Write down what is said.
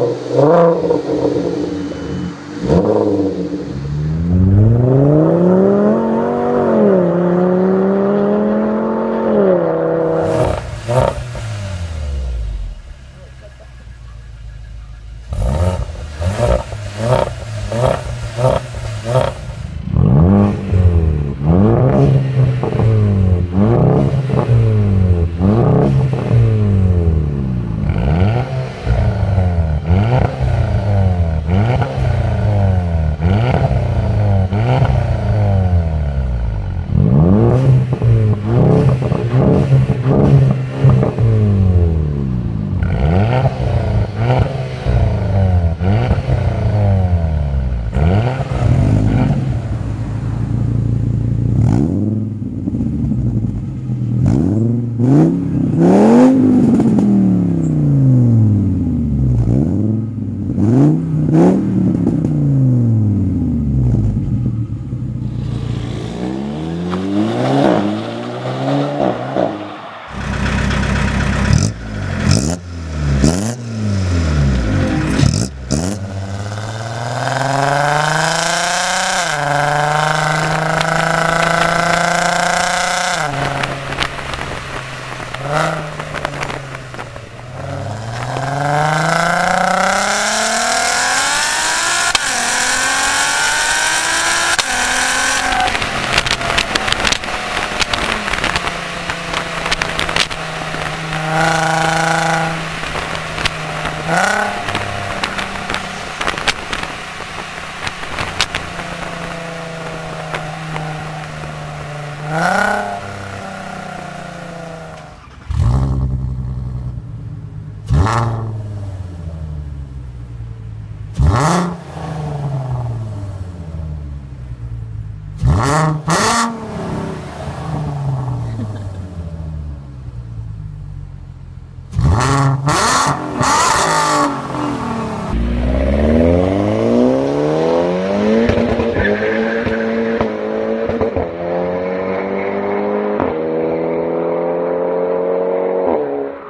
ああ。Ah!